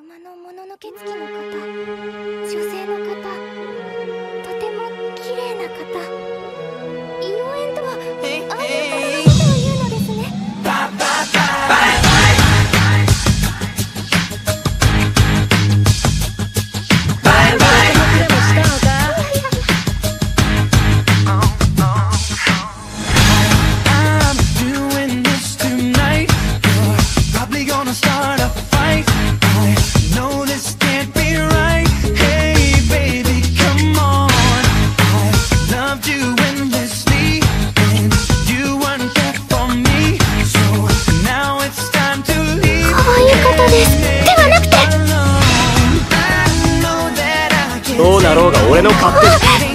馬のもののけつきの方。です。ではなくて。どうなろうが俺の勝手。